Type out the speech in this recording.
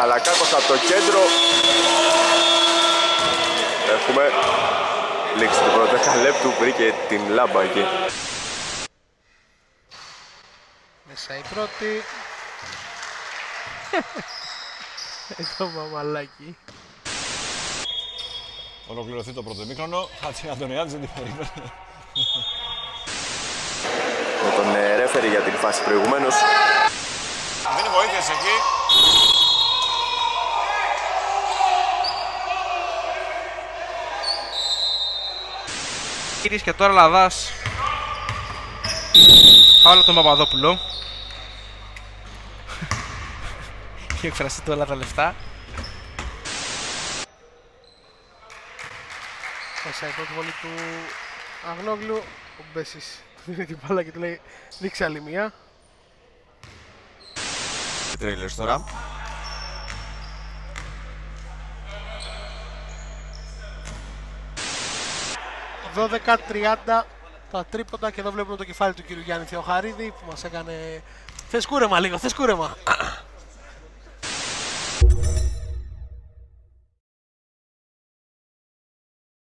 από το κέντρο. Έχουμε λήξει το πρώτο δεκαλέπτου, βρήκε την λάμπα εκεί. Μέσα η πρώτη. το μαμαλάκι. Ολοκληρωθεί το πρώτο μήχρονο. Χάτσε Αντωνιάδης δεν την περίμενε. Με τον ε, ρέφερη για την φάση προηγουμένως. Δίνει βοήθειες εκεί. Κυρίες και τώρα Λαδάς Παύλο τον Παπαδόπουλο Έχει εκφραστεί όλα τα λεφτά Μέσα η πρώτη βολή του Αγνόγλου. Ο Μπέσης του δίνει την μπάλα και του λέει δείξε άλλη μία. Τρέιλερς τώρα. Δώδεκα 30 τα τρίποτα και εδώ βλέπουμε το κεφάλι του κύριου Γιάννη Θεοχαρίδη που μας έκανε θες κούρεμα λίγο, θες κούρεμα.